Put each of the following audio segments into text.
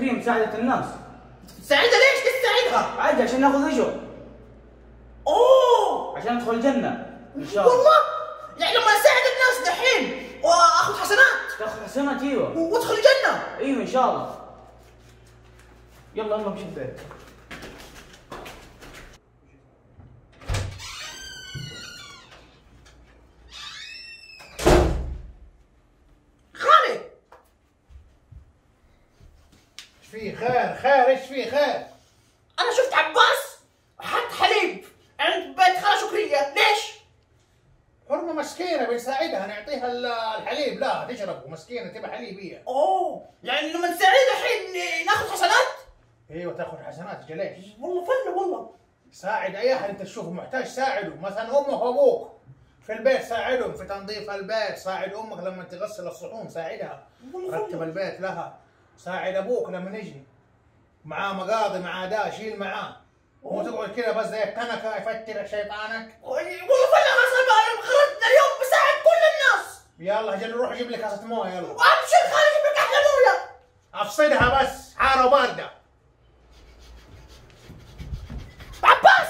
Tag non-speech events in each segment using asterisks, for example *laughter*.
مساعدة الناس. تساعدها ليش؟ تساعدها؟ عادي عشان ناخذ اجر أوه! عشان ندخل الجنة. إن شاء الله. والله؟ يعني لما أساعد الناس دحين وأخذ حسنات؟ تأخذ حسنات أيوه. وأدخل الجنة؟ أيوه إن شاء الله. يلا يلا امشي البيت خالد إيش في خير؟ خير إيش في خير؟ أنا شفت عباس حط حليب عند بيت خالة شكرية. ليش؟ حرمة مسكينة بنساعدها نعطيها ال- الحليب. لا تشرب مسكينه تبى حليب هي أوه يعني لما نساعدها الحين ناخذ حسنات؟ أيوه تاخذ حسنات جليش. والله فله والله. ساعد أي أحد أنت تشوفه محتاج ساعده. مثلا أمك وابوك في البيت ساعدهم في تنظيف البيت. ساعد أمك لما تغسل الصحون ساعدها. رتب البيت لها. ساعد أبوك لما يجي معاه مقاضي معاه دا شيل معاه. ومو تقعد كذا بس زي الكنكه يفتر شيطانك. والله فله انا خرجنا اليوم بساعد كل الناس. يلا أجل نروح أجيب لي كاسة موية يلا. وابشر خالد يجيب لك أحلى مويه أفصلها بس حارة وبارده عباس!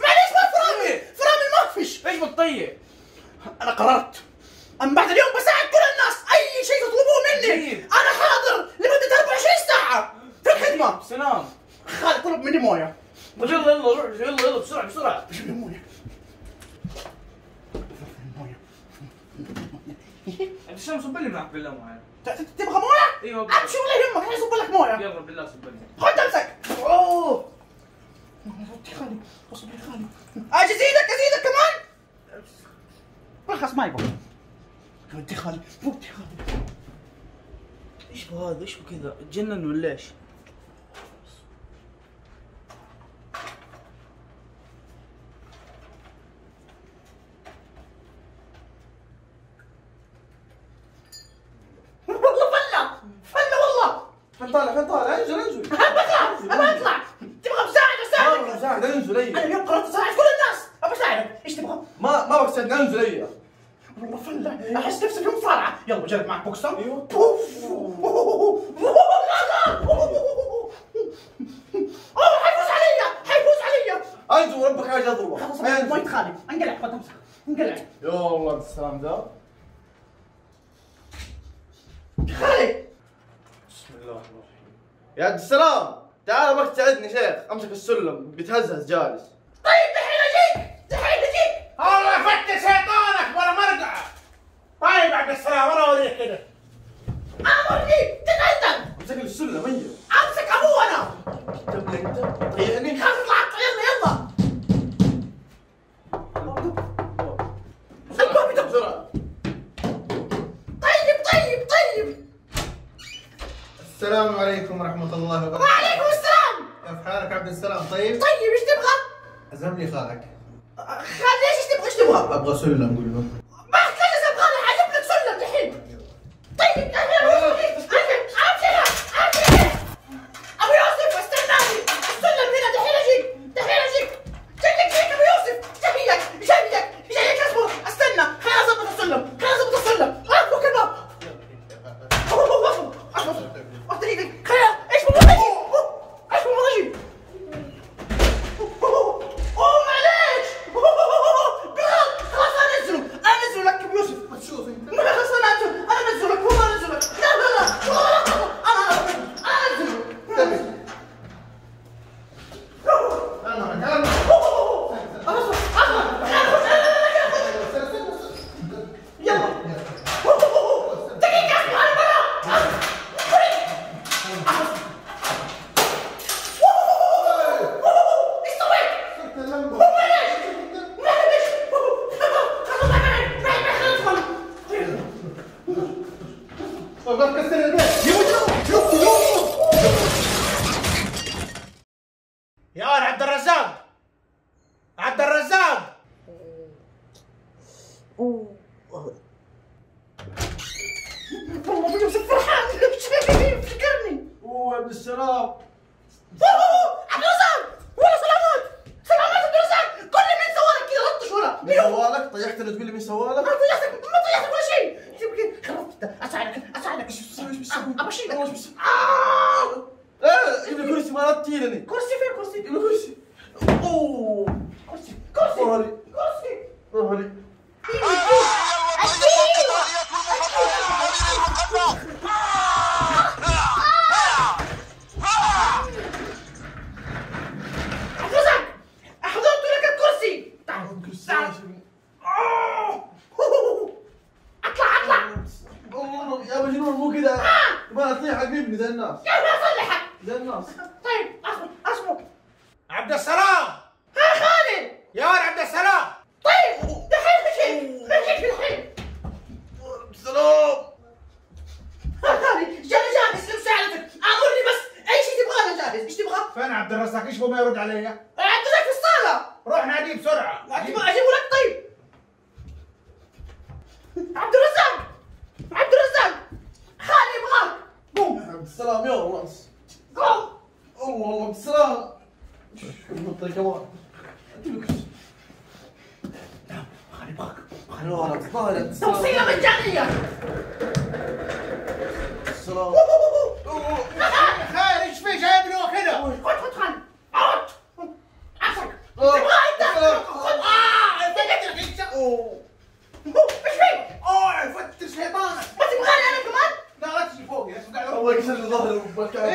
معليش ما فرامي فرامي المخفش. إيش بتطيب؟ أنا قررت. اما بعد اليوم بساعد كل الناس اي شيء تطلبوه مني طيب. أنا حاضر لمده 24 ساعه في سلام. خالد طلب مني موية. يلا يلا روح يلا يلا بسرعة بسرعة. جيب لي موية. مويه عبد السلام صب لي معك بالله ت- تبغى موية؟ إيوه ابشر ولا يهمك أنا اصب لك موية. يلا بالله صب لي خد امسك أوه. ودي خالي اصبر يا خالي. أجي ازيدك ازيدك كمان. رخص ما يبغى ودي خالي ودي خالي. إيش بهذا؟ إيش بكذا؟ تجنن ولا إيش؟ والله فله فله والله فين طالع فين طالع انزل انزل ابى أطلع. تبغى مساعد ما اساعدك مساعد انزل أنا أي. اليوم قررت أساعد كل الناس. ابى أساعدك. إيش تبغى؟ ما ما بقصد انزل أي. والله فله أحس نفسي في مصارعة. يلا جرب معك بوكسر. أيوه. بوف. أوه حيفوز علي حيفوز علي أنزل وربك حاجة اضربه خلاص ما يتخالي انقلع خد امسك انقلع. يا الله السلام ذا خالد. بسم الله الرحمن الرحيم. يا عبد السلام. تعال بك تساعدني شيخ. أمسك السلم. بيتهزهز جالس. طيب دحين أجيك. دحين أجيك. الله فتش شيطانك. ولا مرقعة. طيب عبد السلام. أنا اوريك كده. أمرني. تتقدم أمسك لي السلم اي أمسك أبوه أنا. جاب لي أنت. طيعني خلاص اطلع يلا. يلا طيب طيب طيب. السلام عليكم ورحمة الله وبركاته. وعليكم كيف حالك عبد السلام طيب طيب إيش تبغى؟ ازم لي خالك خالد ليش إيش تبغى إيش تبغى؟ أبغى سلم قول له ما احتاج أبغى أنا حجيب لك سلم دحين طيب دحين امشي امشي ابو يوسف استناني السلم هنا دحين اجيك دحين اجيك جايك جايك ابو يوسف جايك جايك جايك اصبر استنى خليني اظبط السلم خليني اظبط السلم اطلق الباب اصبر اصبر اصبر دقيقة خليني إيش بموت أجي إيش بموت أجي اوه معليش بغلط خلاص انزله انزله لك ابو يوسف ما تشوف انت ما خلاص أنا انزل أنا انزل لك والله انزل لك لا لا لا والله لا أنا أنا انزل انتبه أنا مكان يلا دقيقة اصبر أنا برا إيش سويت؟ معليش معليش خلاص معي معي معي خلينا ندخل ما تكسر البيت. يا عبد الرزاق. عبد الرزاق. والله يوسف فرحان. افتكرني أوه يا عبد السلام. عبد الرزاق. والله سلامات. سلامات عبد الرزاق. كل مين سوالك كذا لطش ولا. مين سوالك طيحتني تقول لي مين سوالك طيحتك ما طيحتك ولا شيء شوف كذا خلاص اساعدك اساعدك ابى اشيلك والله بس- آه. إيه جيب لي كرسي تطيرني كرسي فين كرسي كرسي اوه كرسي كرسي ظهري كرسي ظهري يا مجنون مو كذا ما اطيح اقربني زي الناس يلا اصلحك زي الناس عبد السلام. ها خالد. يا ولد عبد السلام. طيب دحين مشيت مشيت الحين. سلام. ها خالد أنا جاهز لمساعدتك امرني بس أي شيء تبغاه أنا جاهز إيش تبغى؟ فين عبد الرزاق؟ إيش هو ما يرد علي؟ عبد الرزاق في الصالة. روح ناديه بسرعة. أجيب أجيبه لك طيب. عبد الرزاق عبد الرزاق. خالد يبغاك. قوم عبد السلام يا الله قوم الله الله عبد السلام نطي كمان جيب لي كرسي خلي يبغاك خلوها عبد السلام توصيله مجانيه السلام خير إيش في جايبني وكذا خد خد خالد اقعد عفك أوه. تبغى انت أوه. خذ آه فقدت انت اوه إيش فيك؟ اوه فتش شيطانك ما تبغاني أنا كمان؟ لا لا تجي فوقي لا تقعد الله يكسر لي ظهري وبكاء.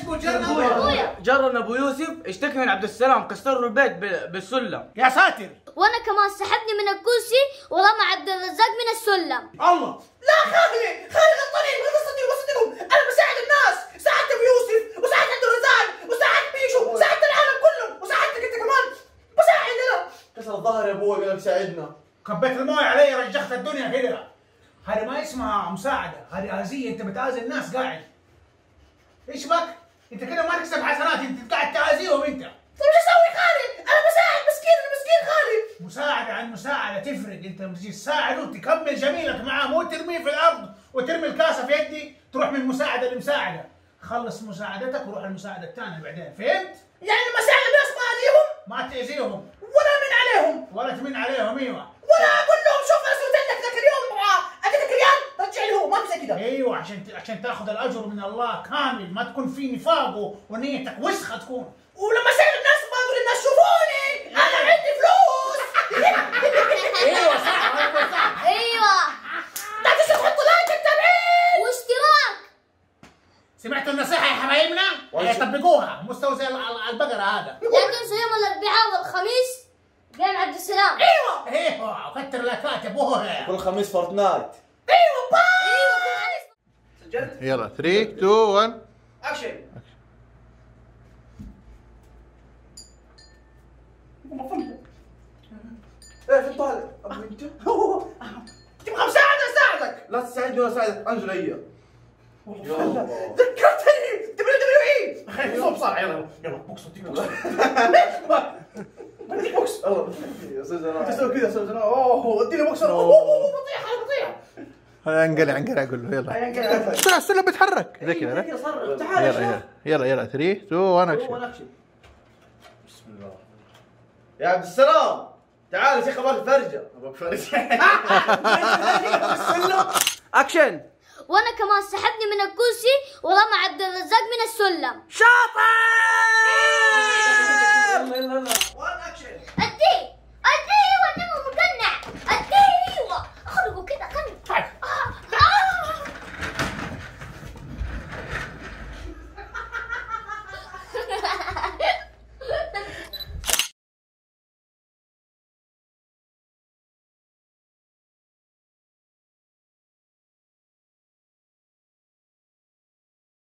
بو جرنا جرن أبو يوسف اشتكى من عبد السلام كسر له البيت بالسلم يا ساتر. وأنا كمان سحبني من الكرسي ورمى عبد الرزاق من السلم الله. لا خالد خالد غلطانين. ما تصدقوا ما تصدقوا أنا بساعد الناس. ساعدت أبو يوسف وساعدت عبد الرزاق وساعدت بيشو وساعدت العالم كله وساعدتك أنت كمان. بساعد أنا. كسر ظهري يا أبوي قال لك ساعدنا كبيت المويه علي رجعت الدنيا كذا هذه ما اسمها مساعدة هذه آذية أنت بتآذي الناس قاعد. إيش بك؟ انت كده ما تكسب حسنات انت قاعد تآذيهم انت. طيب إيش أسوي خالد؟ أنا بساعد مسكين أنا مسكين خالد مساعدة عن مساعدة تفرق. انت تجي تساعده تكمل جميلك معاه مو ترميه في الأرض وترمي الكاسة في يدي تروح من مساعدة لمساعدة. خلص مساعدتك وروح المساعدة الثانية بعدين. فهمت؟ يعني لما اساعد الناس ما اذيهم ما تأذيهم ولا من عليهم. ولا تمن عليهم أيوه ولا أقول لهم شوف أنا سويت لك ذاك اليوم آه، اديتك ريال رجع لي هو ما في زي كذا أيوه عشان عشان تاخذ الأجر من الله كامل. ما تكون في نفاق ونيتك. وسخة تكون. ولما اساعد الناس ما أقول للناس شوفوني. أنا عندي فلوس. *laughs* أيوه صح أيوه صح. أيوه. لا تنسى تحط like التابعين. واشتراك. سمعتوا النصيحة يا حبايبنا؟ وش- طبقوها. مستوى زي ال- ال- البقرة هذا. لا تنسوا يوم الأربعاء والخميس جيم عبد السلام. أيوه. أيوه كتر لايكات يا ابوها كل خميس فورتنايت أيوه باي. سجلت يلا 3 2 1 اكشن إيه في طالع أبو انت *laughs* تبغى مساعدة؟ اساعدك لا تساعدني ولا أساعدك. أنزل هي. ذكرتني. WWE خلينا نصوم بسرعة يلا يلا box وديك box. *laughs* بدي box. أنا تسوي كذا سوي كذا أوه اديني box اوه بطيح أنا بطيح انقلع انقلع أقول له يلا. بسرعة السلم بيتحرك زي كذا تعال يلا يلا يلا يلا 3 2 1 action action بسم الله. يا عبد السلام. تعال في خبرك فرجه ابغاك فرجه اكشن وأنا كمان سحبني من الكرسي ورمى عبد الرزاق من السلم. شاطر! يلا يلا يلا.